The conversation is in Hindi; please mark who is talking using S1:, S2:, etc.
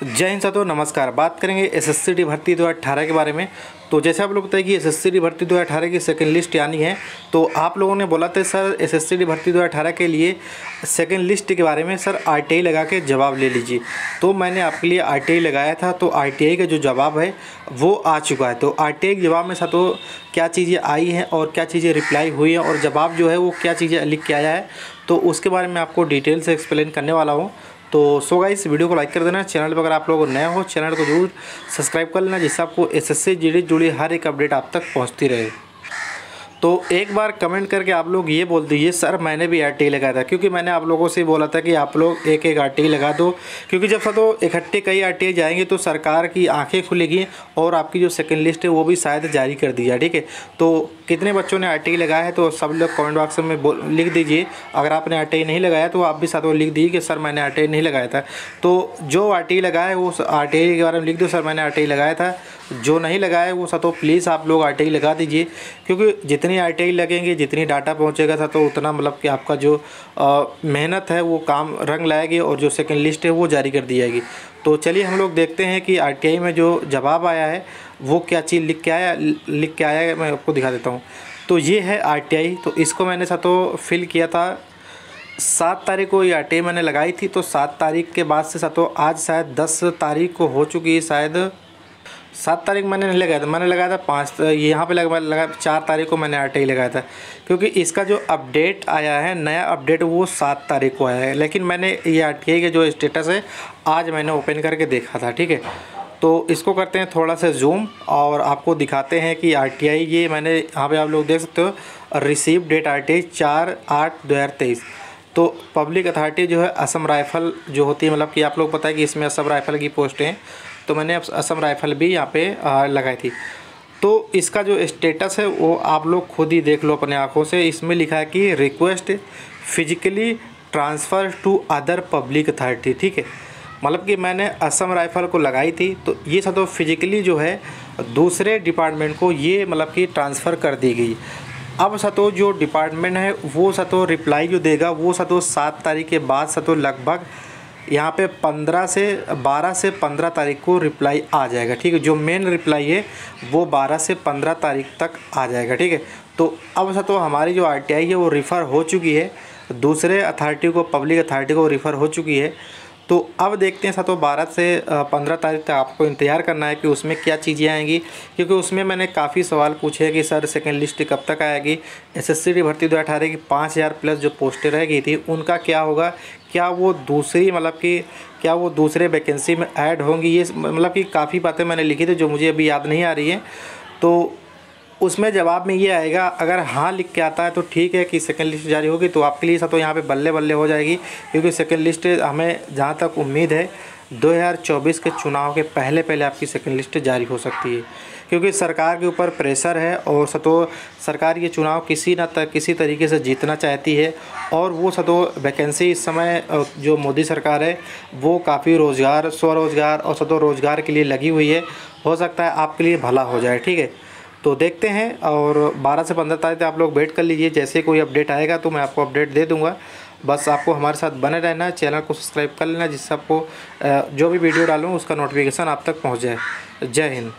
S1: जय हिंद साथियों, नमस्कार। बात करेंगे एसएससी भर्ती दो अट्ठारह के बारे में। तो जैसे आप लोग बताइए कि डी भर्ती दो अठारह की सेकंड लिस्ट आनी है तो आप लोगों ने बोला था, सर, एसएससी डी भर्ती दो अठारह के लिए सेकंड लिस्ट के बारे में, सर आरटीआई लगा के जवाब ले लीजिए। तो मैंने आपके लिए आरटीआई लगाया था तो आरटीआई का जो जवाब है, वो आ चुका है। तो आर के जवाब में साथों क्या चीज़ें आई हैं और क्या चीज़ें रिप्लाई हुई हैं और जवाब जो है, वो क्या चीज़ें लिख के आया है? तो उसके बारे में आपको डिटेल से एक्सप्लेन करने वाला हूँ। तो सो गाइस, वीडियो को लाइक कर देना, चैनल पर अगर आप लोग नए हो, चैनल को ज़रूर सब्सक्राइब कर लेना, जिससे आपको एस एस सी जुड़ी हर एक अपडेट आप तक पहुँचती रहे। तो एक बार कमेंट करके आप लोग ये बोल दीजिए, सर, मैंने भी आर लगाया था। क्योंकि मैंने आप लोगों से बोला था कि आप लोग एक एक आर लगा दो। क्योंकि जब सब तो इकट्ठे कई आर जाएँगे तो सरकार की आँखें खुलेगी और आपकी जो सेकंड लिस्ट है, वो भी शायद जारी कर दी जाए, ठीक है? तो कितने बच्चों ने आर लगाया है तो सब लोग कमेंट बॉक्स में लिख दीजिए। अगर आपने आर नहीं लगाया तो आप भी साथ लिख दीजिए कि, सर, मैंने आर नहीं लगाया था। तो जो आर लगाया है, वो आर के बारे में लिख दो, सर, मैंने आर लगाया था। जो नहीं लगाए वो साथों प्लीज़ आप लोग आरटीआई लगा दीजिए। क्योंकि जितनी आरटीआई लगेंगे, जितनी डाटा पहुँचेगा साथों उतना मतलब कि आपका जो मेहनत है वो काम रंग लाएगी और जो सेकेंड लिस्ट है वो जारी कर दी जाएगी। तो चलिए हम लोग देखते हैं कि आरटीआई में जो जवाब आया है, वो क्या चीज़ लिख के आया, लिख के आया है, मैं आपको दिखा देता हूँ। तो ये है आरटीआई तो इसको मैंने साथों फिल किया था। सात तारीख को ये आर मैंने लगाई थी तो सात तारीख के बाद से साथों आज शायद दस तारीख को हो चुकी है शायद। सात तारीख मैंने नहीं लगाया था। मैंने लगाया था पाँच यहाँ पे लगा लगा, चार तारीख को मैंने आर लगाया था। क्योंकि इसका जो अपडेट आया है, नया अपडेट, वो सात तारीख को आया है। लेकिन मैंने ये आर के जो स्टेटस है, आज मैंने ओपन करके देखा था, ठीक है? तो इसको करते हैं थोड़ा सा जूम और आपको दिखाते हैं कि आरटीआई ये मैंने, यहाँ पर आप लोग देख सकते हो receive date R T I चार आठ दो हज़ार तेईस। तो पब्लिक अथॉरिटी जो है, असम राइफ़ल जो होती है मतलब कि आप लोग पता है कि इसमें असम राइफ़ल की पोस्टें हैं। तो मैंने असम राइफ़ल भी यहाँ पे लगाई थी। तो इसका जो स्टेटस है, वो आप लोग खुद ही देख लो अपने आँखों से। इसमें लिखा है कि request physically transfer to other public authority ठीक है? मतलब कि मैंने असम राइफ़ल को लगाई थी तो ये सब तो फिजिकली जो है, दूसरे डिपार्टमेंट को ये मतलब कि ट्रांसफ़र कर दी गई। अब सतो जो डिपार्टमेंट है, वो सतो रिप्लाई जो देगा, वो सतो सात तारीख के बाद सतो लगभग यहाँ पे पंद्रह से, बारह से पंद्रह तारीख को रिप्लाई आ जाएगा, ठीक है? जो मेन रिप्लाई है, वो बारह से पंद्रह तारीख तक आ जाएगा, ठीक है? तो अब सर तो हमारी जो आरटीआई है, वो रिफ़र हो चुकी है। दूसरे अथॉरिटी को पब्लिक अथॉरिटी को रिफ़र हो चुकी है। तो अब देखते हैं सातों बारह से पंद्रह तारीख तक आपको इंतज़ार करना है कि उसमें क्या चीज़ें आएँगी, क्योंकि उसमें मैंने काफ़ी सवाल पूछे कि सर सेकेंड लिस्ट कब तक आएगी। एस एसएससी डी भर्ती दो अठारह की पाँच हज़ार प्लस जो पोस्टें रह गई थी, उनका क्या होगा? क्या वो दूसरी मतलब कि, क्या वो दूसरे वैकेंसी में ऐड होंगी? ये मतलब कि काफ़ी बातें मैंने लिखी थी जो मुझे अभी याद नहीं आ रही हैं। तो उसमें जवाब में ये आएगा, अगर हाँ लिख के आता है तो ठीक है कि सेकंड लिस्ट जारी होगी तो आपके लिए सब तो यहाँ पे बल्ले बल्ले हो जाएगी, क्योंकि सेकंड लिस्ट हमें जहाँ तक उम्मीद है 2024 के चुनाव के पहले पहले आपकी सेकंड लिस्ट जारी हो सकती है। क्योंकि सरकार के ऊपर प्रेशर है और सतो सरकार ये चुनाव किसी न किसी तरीके से जीतना चाहती है और वो सतो वैकेंसी इस समय जो मोदी सरकार है, वो काफ़ी रोज़गार, स्वरोज़गार और सतो रोज़गार के लिए लगी हुई है। हो सकता है आपके लिए भला हो जाए, ठीक है? तो देखते हैं और 12 से 15 तारीख तक आप लोग वेट कर लीजिए। जैसे कोई अपडेट आएगा तो मैं आपको अपडेट दे दूँगा। बस आपको हमारे साथ बने रहना चैनल को सब्सक्राइब कर लेना, जिससे आपको जो भी वीडियो डालूँ, उसका नोटिफिकेशन आप तक पहुँच जाए। जय हिंद।